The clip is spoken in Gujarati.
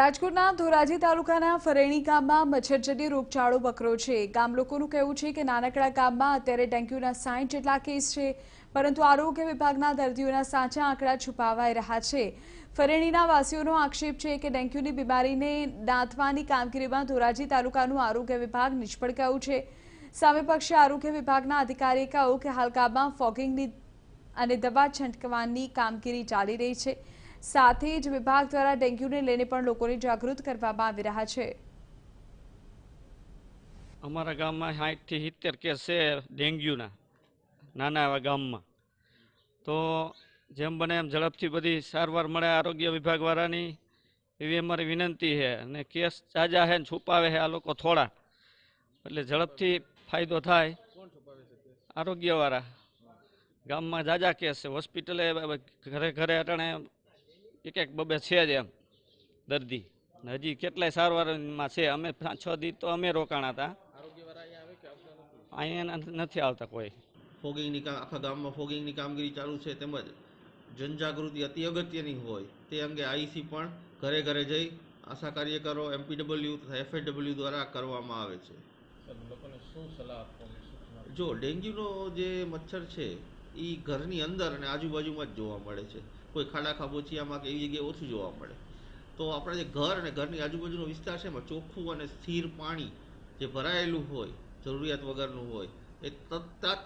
રાજકોટના ધોરાજી તાલુકાના ફરેણી ગામમાં મચ્છરજન્ય રોગચાળો વકરો છે. ગામ લોકોનું કહેવું છે કે નાનકડા ગામમાં અત્યારે ડેન્ગ્યુના સાઠ જેટલા કેસ છે, પરંતુ આરોગ્ય વિભાગના દર્દીઓના સાચા આંકડા છુપાવાઈ રહ્યા છે. ફરેણીના વાસીઓનો આક્ષેપ છે કે ડેન્ગ્યુની બીમારીને દાંતવાની કામગીરીમાં ધોરાજી તાલુકાનું આરોગ્ય વિભાગ નિષ્ફળ ગયું છે. સામે પક્ષે આરોગ્ય વિભાગના અધિકારીએ કહ્યું કે હાલ ગામમાં ફોગિંગની અને દવા છંટકવાની કામગીરી ચાલી રહી છે. સાથે જ વિભાગ દ્વારા ડેન્ગ્યુને લઈને પણ લોકોને જાગૃત કરવામાં આવી રહ્યા છે. અમારા ગામમાં સાઠથી સિત્તેર કેસ છે ડેન્ગ્યુના, નાના એવા ગામમાં. તો જેમ બને એમ ઝડપથી બધી સારવાર મળે આરોગ્ય વિભાગવાળાની, એવી અમારી વિનંતી છે. અને કેસ તાજા છે છુપાવે છે આ લોકો થોડા. એટલે ઝડપથી ફાયદો થાય. આરોગ્યવાળા ગામમાં જાજા કેસ છે, હોસ્પિટલે, ઘરે ઘરે અટાણે એક એક બબે છે જ એમ દર્દી. હજી કેટલાય સારવારમાં છે. અમે છ દી તો અમે રોકાણા હતા. અહીંયા નથી આવતા કોઈ. ફોગિંગની આખા ગામમાં ફોગિંગની કામગીરી ચાલુ છે. તેમજ જનજાગૃતિ અતિ અગત્યની હોય. તે અંગે આઈસી પણ ઘરે ઘરે જઈ આશા કાર્યકરો એમપીડબલ્યુ તથા એફએડબલ્યુ દ્વારા કરવામાં આવે છે. જો ડેન્ગ્યુનો જે મચ્છર છે એ ઘરની અંદર અને આજુબાજુમાં જ જોવા મળે છે. કોઈ ખાડા ખાબોચિયામાં કે એવી જગ્યાએ ઓછું જોવા મળે. તો આપણા જે ઘર અને ઘરની આજુબાજુનો વિસ્તાર છે એમાં ચોખ્ખું અને સ્થિર પાણી જે ભરાયેલું હોય, જરૂરિયાત વગરનું હોય, એ તત્